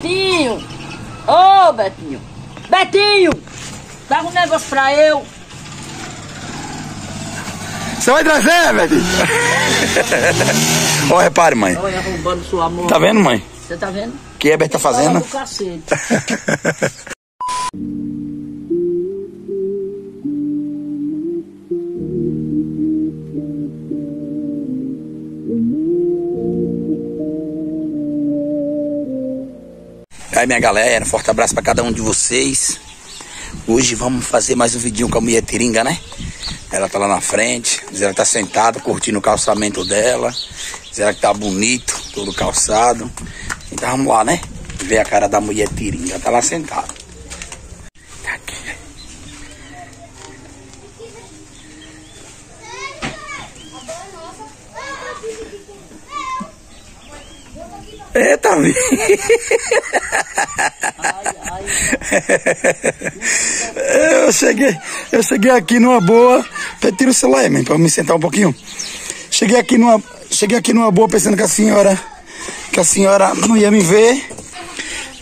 Betinho! Ô, Betinho! Betinho! Dá um negócio pra eu! Você vai trazer, velho? Ó, repare, mãe. Olha, roubando sua mão. Tá vendo, mãe? Você tá vendo? O que a Beth tá fazendo? Fala do cacete. Aí, minha galera, forte abraço pra cada um de vocês. Hoje vamos fazer mais um vidinho com a mulher Tiringa, né? Ela tá lá na frente, ela tá sentada, curtindo o calçamento dela. Ela que tá bonito, todo calçado. Então vamos lá, né? Ver a cara da mulher Tiringa, tá lá sentada. Eita, vi. Ai, ai. Eu cheguei, eu cheguei aqui numa boa. Tira o celular aí, eu me sentar um pouquinho. Cheguei aqui numa, cheguei aqui numa boa pensando que a senhora, que a senhora não ia me ver.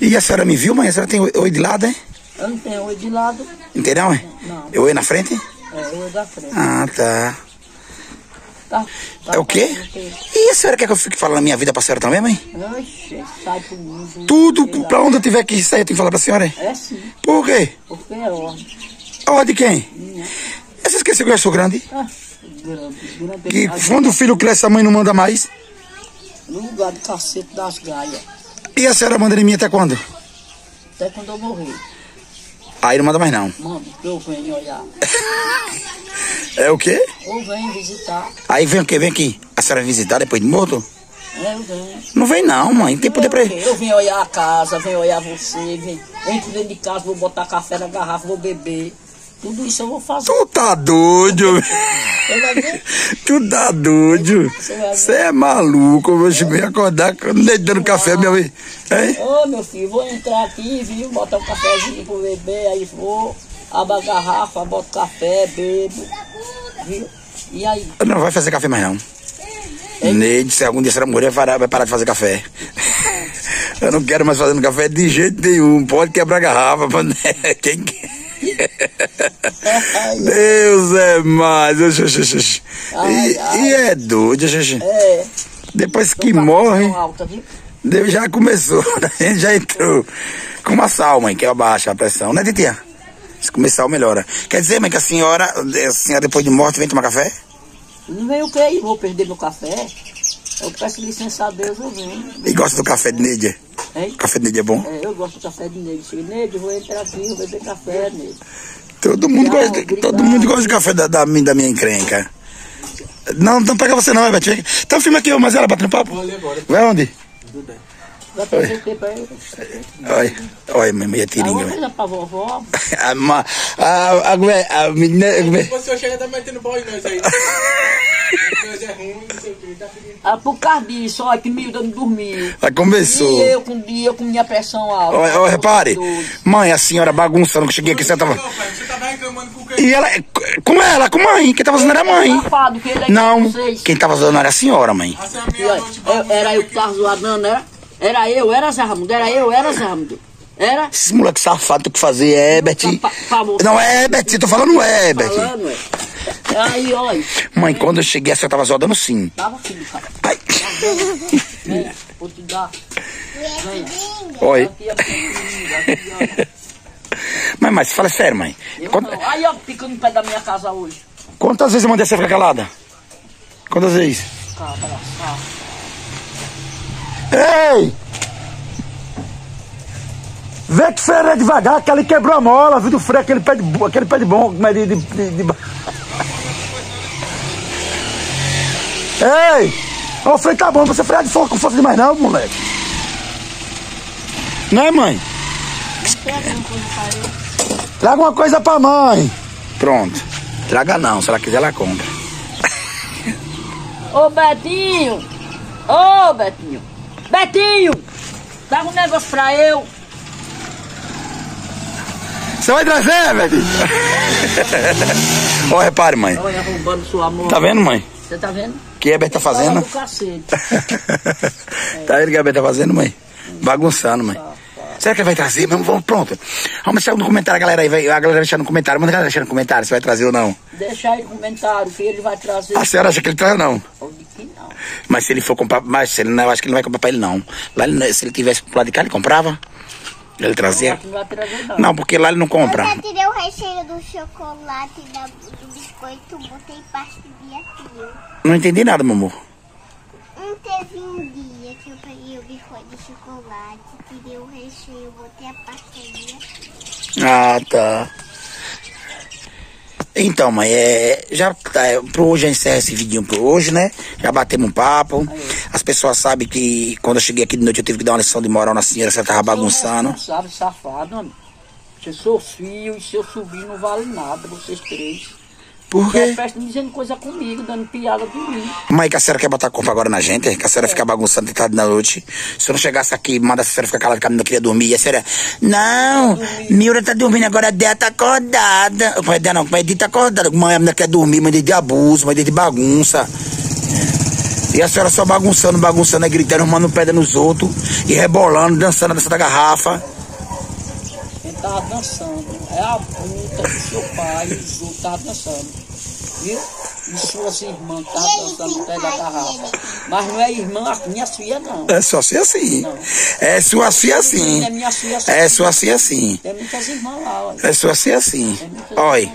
E a senhora me viu, mãe? A senhora tem oi de lado, é? Eu não tenho oi de lado. Entendeu, mãe? Não. Eu oi na frente? É, oi da frente. Ah, tá. Tá, tá É o quê? E a senhora quer que eu fique falando a minha vida pra senhora também, mãe? Oxe, sai pro mundo. Tudo, pra onde eu tiver que sair, eu tenho que falar pra senhora, é? Sim, Por quê? porque é ordem. A ordem de quem? Minha. Você esqueceu que eu sou grande? Ah, grande, grande. Que quando o filho cresce, a mãe não manda mais? No lugar do cacete das gaias. E a senhora manda em mim até quando? Até quando eu morrer. Aí não manda mais não. Mano, que eu venho olhar. É o quê? Ou venho visitar. Aí vem o quê? Vem aqui. A senhora visitar depois de morto? É, eu venho. Não vem não, mãe. Não tem poder pra Eu, eu venho olhar a casa, venho olhar você, venho, entro dentro de casa, vou botar café na garrafa, vou beber. Tudo isso eu vou fazer. Tu tá doido? Tu tá doido? Você é maluco. Eu vou me acordar nem dando café, minha mãe. Hein? Ô meu filho, vou entrar aqui, viu? Botar um cafezinho pro beber, aí vou, abro a garrafa, boto café, bebo. Viu? E aí? Não vai fazer café mais não. Neide, se algum dia senhora morrer, vai parar- de fazer café. Eu não quero mais fazendo café de jeito nenhum. Pode quebrar a garrafa. Quem quer? Deus é mais. E, e é doido. É. Depois que morre, Alta? Deus já começou. A gente já entrou com uma sal, mãe, que é baixa a pressão, né, titia? Se começar, melhora. Quer dizer, mãe, que a senhora, a senhora depois de morte vem tomar café? Não vem o que aí? Vou perder meu café? Eu peço licença a Deus, eu venho. E gosta do café de Neide? Hein? Café de Neide é bom? É, eu gosto do café de Neide. Chega, Neide, vou entrar aqui, vou beber café, Neide. Todo mundo, gosta, de- obrigado. todo mundo gosta de café da, da, minha- da minha encrenca. Não, não pega você não, vai, Betinho. Então filma aqui, mas ela batendo papo. Vai onde? Vai trazer o que pra ele? Olha, olha, minha velho. coisa pra vovó? A, a, a, a, menina... Você chega tá metendo pau em nós aí. Nós é ruim, não. Tá. Ah, por causa disso, olha que Milda não dormiu. Já começou. E eu com, eu com minha pressão alta. Olha, olha, repare. Mãe, a senhora bagunçando que eu cheguei aqui, você tava... Não, pai, você tava reclamando com? E ela, com ela, com a mãe. Quem tava fazendo era a mãe. Safado, que ele é Não, quem tava fazendo era a senhora, mãe. É a eu- era eu que tava zoadando, era? Era eu, era Zé Ramundo, era eu, era Zé Ramundo. Era? Esses moleques safados tem que fazer, é, pa- pa- Não, é, Beti, tô falando é. Falando, é. Aí, olha, Mãe, quando eu cheguei, a senhora tava zoando sim. tava filho, cara. Ai, Vem, vou te dar. Vem. oi. Aqui, olha. Mas, mas, fala sério, mãe. Eu Quant- não. Aí, ó, pica no pé da minha casa hoje. quantas vezes eu mandei você ficar calada? Quantas vezes? Cara, cara. Ei! Vê que freio é devagar, que ali quebrou a mola, viu do freio, aquele pé de, aquele pé de bom, como é de, de, de, de... Ei! O freio tá bom, você frear de força com força demais não, moleque. Não é, mãe? Traga uma coisa pra mãe. Pronto. Traga não, se ela quiser ela compra. Ô, Betinho! Ô, Betinho! Betinho! Dá um negócio pra eu. Você vai trazer, velho? Ó, repare, mãe. Olha, roubando sua mão. Tá vendo, mãe? Você tá vendo? Que a Beth tá fazendo? Fala do cacete. tá vendo o que a Beth tá fazendo, mãe? Bagunçando, mãe. Será que ele vai trazer? Vamos, vamos, pronto. Vamos deixar no comentário, a galera aí. A galera vai deixar no comentário. Manda a galera deixar no comentário se vai trazer ou não. Deixa aí no comentário que ele vai trazer. A senhora acha que ele traz ou não? Que. Mas se ele for comprar, mas se ele não, eu acho que ele não vai comprar pra ele não. Lá ele- se ele tivesse pro lado de cá, ele comprava. Ele Eu trazia. não trazer não. Não, porque lá ele não Eu compra. já tirei o recheio do chocolate e da- do biscoito, botei parte de aquilo. Não entendi nada, meu amor. Um teve um dia que eu peguei o biscoito de chocolate, tirei o recheio, botei a pastilha. Ah, tá. Então, mãe, é, já tá, é, pro hoje eu encerro esse vidinho por hoje, né? Já batemos um papo. As pessoas sabem que quando eu cheguei aqui de noite eu tive que dar uma lição de moral na senhora, você tava bagunçando. Não sabe, safado, homem. Se seu filho e seu sobrinho não valem nada, vocês três. Por quê? festa dizendo coisa comigo, dando piada de mim. Mãe, que a senhora quer botar a culpa agora na gente? Que a senhora fica bagunçando de tarde na noite? Se eu não chegasse aqui, manda a senhora ficar calada que a menina queria dormir. E a senhora, não, Miura tá dormindo agora, a Dea tá acordada. Como é Dea não, é Edith tá acordada. Mãe, a menina quer dormir, mãe de abuso, mãe de bagunça. E a senhora só bagunçando, bagunçando, aí gritando, arrumando pedra nos outros, e rebolando, dançando a dança da garrafa. Tava dançando é a puta do seu pai e outros estavam dançando. Viu? E suas irmãs estavam dançando até da garrafa. Mas não é irmã, as minhas filhas não. É só assim assim. É sua filha assim. É minha filha assim. É sua filha assim. Tem muitas irmãs lá, olha. É sua filha assim. Muitas Olha.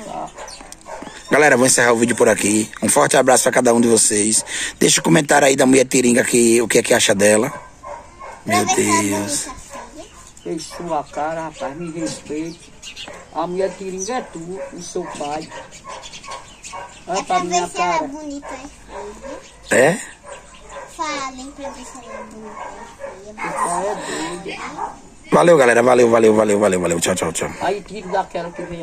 Galera, vou encerrar o vídeo por aqui. Um forte abraço pra cada um de vocês. Deixa o comentário aí da mulher Tiringa que, o que é que acha dela. Meu Deus. Fez sua cara, rapaz, me respeite. A mulher tiringa é tu e seu pai. Olha É pra pra minha ver se ela é cara. bonita e feia. É? Falem pra ver se ela é bonita e feia. Seu pai é doido. Valeu, galera. Valeu, valeu, valeu, valeu, valeu. Tchau, tchau, tchau. Aí tiro daquela que vem